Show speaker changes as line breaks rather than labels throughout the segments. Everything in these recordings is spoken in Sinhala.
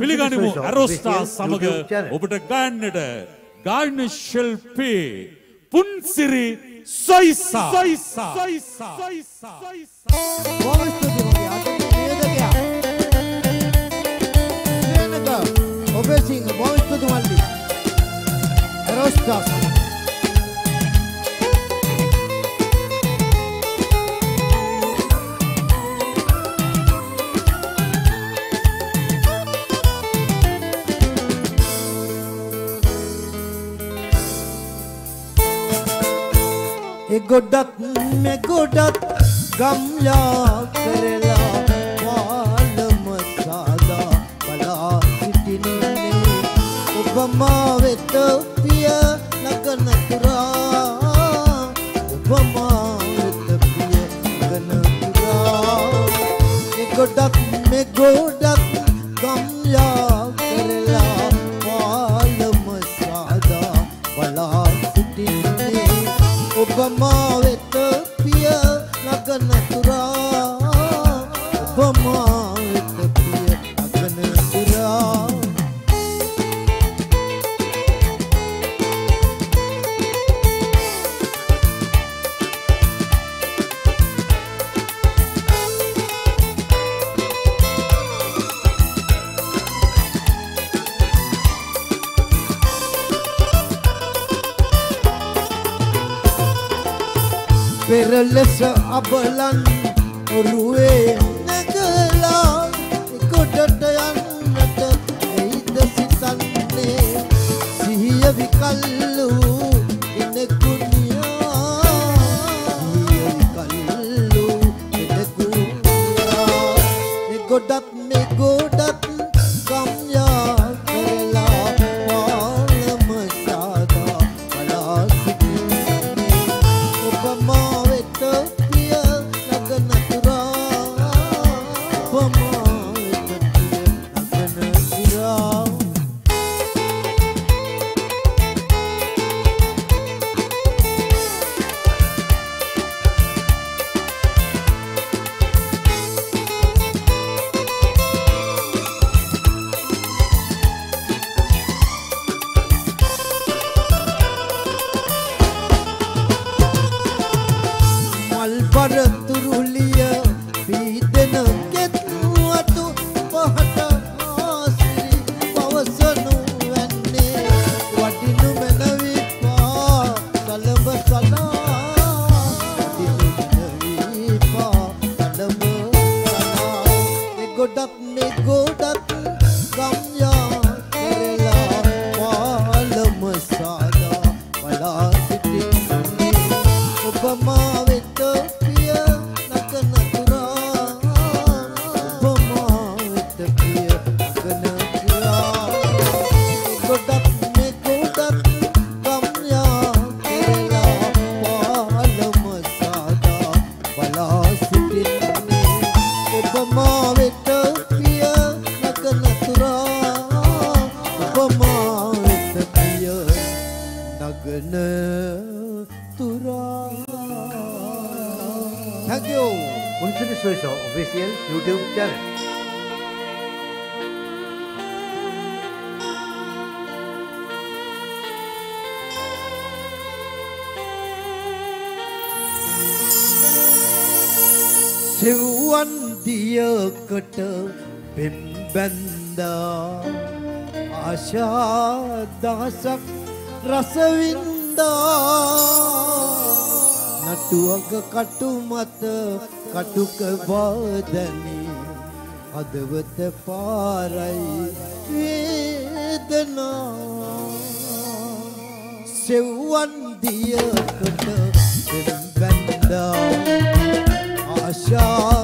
පිළිගනිමු
official
සමග. ඔබට ගාන්නට ගායන ශිල්පී පුන්සිරි සොයිසා සොයිසා සොයිසා සොයිසා
ඔබේ සිංහ බොහොම ස්තුතියි මල්ලි. එරොස්ටාස්.
ඒ ගොඩත් මෙ ගොඩත් ගම්යා කරලා පාලම සාදා බලා සිටිනේ ඔබ මා වෙත පිය නගන තුරා ඔබ මා වෙත පිය නගන තුරා ඒ ගොඩත් මෙ ගොඩත් ඔබ පෙර ලෙස අබලන් ඔරුවේ නැගලා කොටට යන්නට එයිද සිතන්නේ සිහිය විකල්ලු ඉනකුනියා සිහිය සෙව්වන් දියකට පෙම් බැන්දා ආශා දහසක් රසවින්දා. නටුවක කටු මත කටුක වාදනි. හදවත පාරයි වේදනා. සෙව්වන් දියකට පෙම් බැන්දා ආශා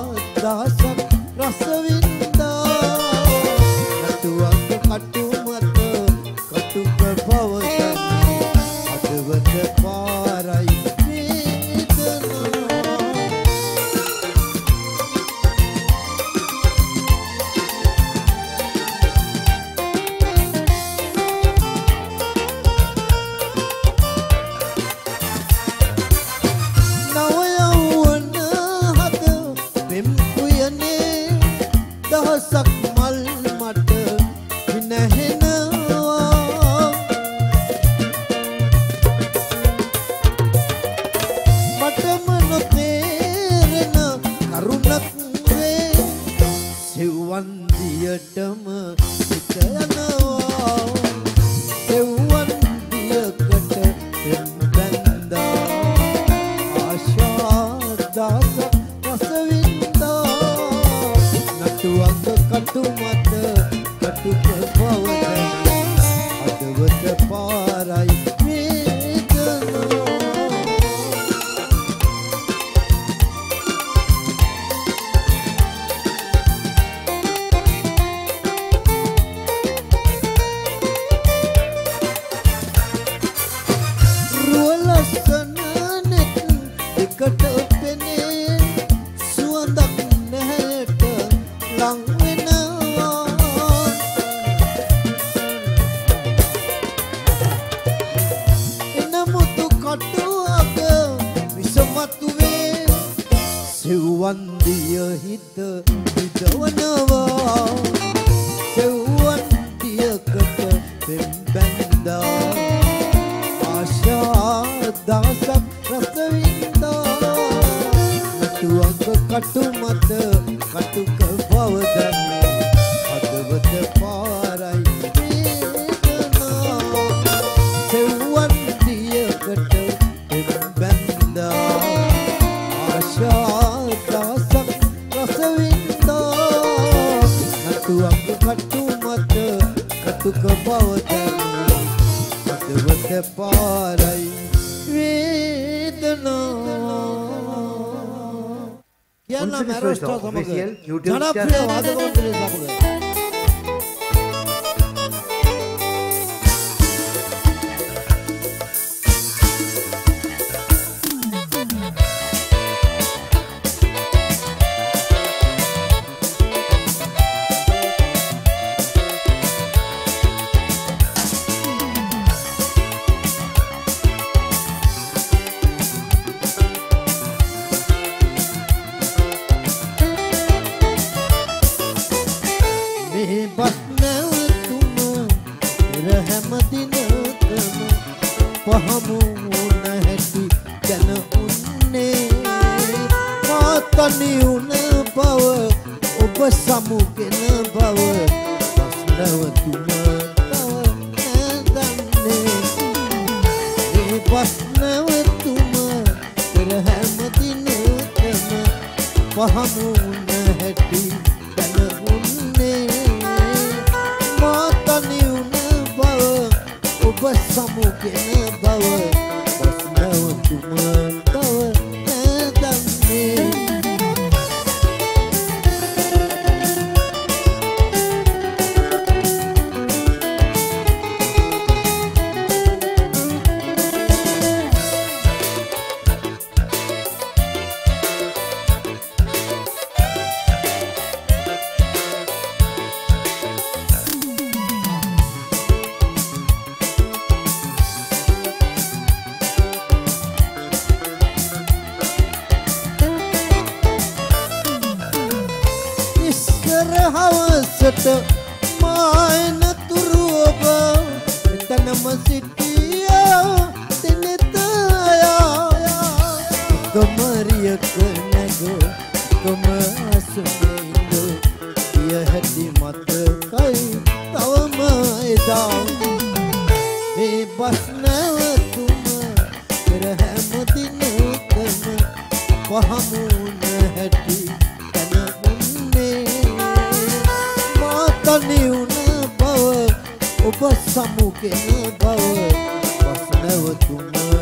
නටුවක කටු මත කටුක පවදන්නේ හදවත පාරයි වේදනා කියන්න
උන්සුලි
මැරෝස්ටා
සොයිසෝ
සමග
official YouTube
මාතනි උන බව ඔබ සමුගෙන බව බස් නැවතුම තව නැදන්නේ මේ බස් නැවතුම පෙර හැම දිනකම පහමු වුණ හැටි දැන උන්නේ මාතනි උන බව ඔබ සමුගෙන බව හවසට මායන තුරු ඔබ මෙතනම සිටියා දෙනෙතයා එකමරියක නැග එකම අසුනේද පිය හැටි මතකයි තවම එදා. මේ බස් නැවතුම පෙර හැම දිනකම පහමුණ හැටි මාතනි උන බව ඔබ සමුගෙන බව බස්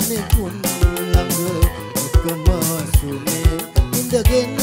කෙනෙකුන් ළඟ එකම සුනේ ඉඳගෙන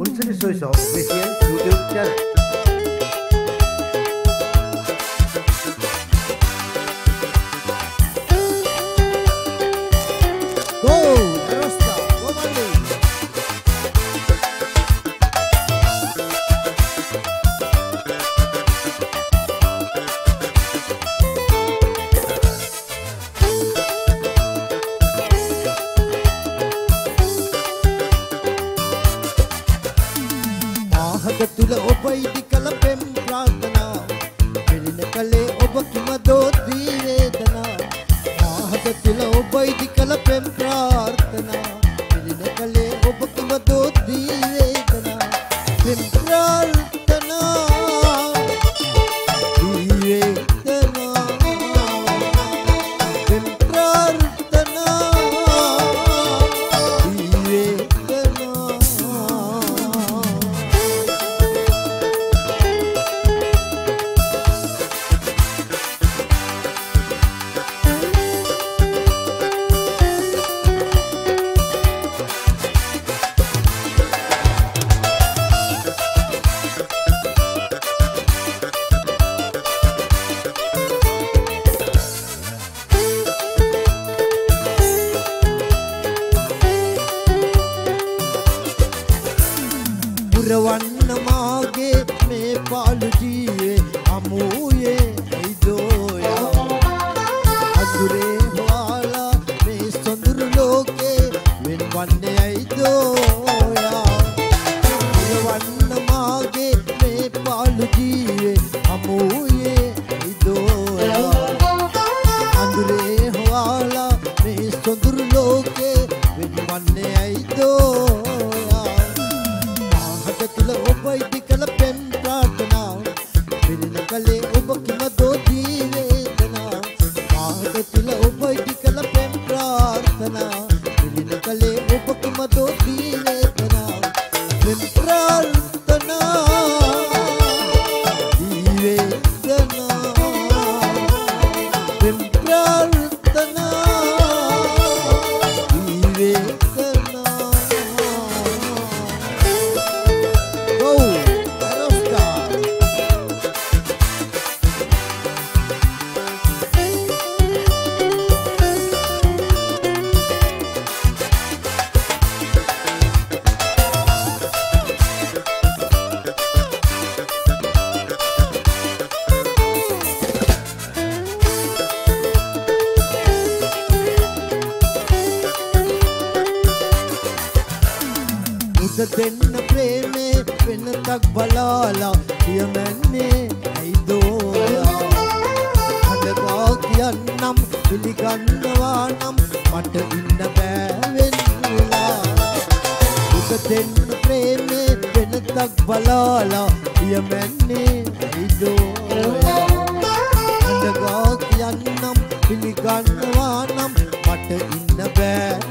उन्चलिस सय
सय अफिसियल युट्युब च्यानल එක තුල ඔබ ඉදි කළ वन्न मागे में पाल जिए अमूए दो अधूरे वाला में सुंदर लोके में दो वन्न मागे में पाल जिए अमूए दो अधूरे वाला में सुंदर අද දෙන්න ප්‍රේමේ වෙනතක් බලාලා කියමන්නේ ඇයිදෝලා හදවා කියන්නම් පිළිගන්නවා නම් මට ඉන්න බෑවෙන්නලා. දුක දෙන්න ප්‍රේමේ වෙනතක් බලාලා කියමන්නේ ඇයිදෝලා හදවා කියන්නම් පිළිගන්නවා නම් මට ඉන්න බෑ.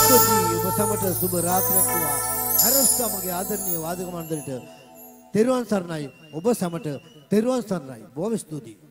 විශ්වදී ඔබ සැමට සුබ රාත්‍රයක් වූවා. හැරස්සා මගේ ආදරණීය වාදක මණ්ඩලයට තෙරුවන් සරණයි. ඔබ සැමට තෙරුවන් සරණයි. බොහොම ස්තුතියි.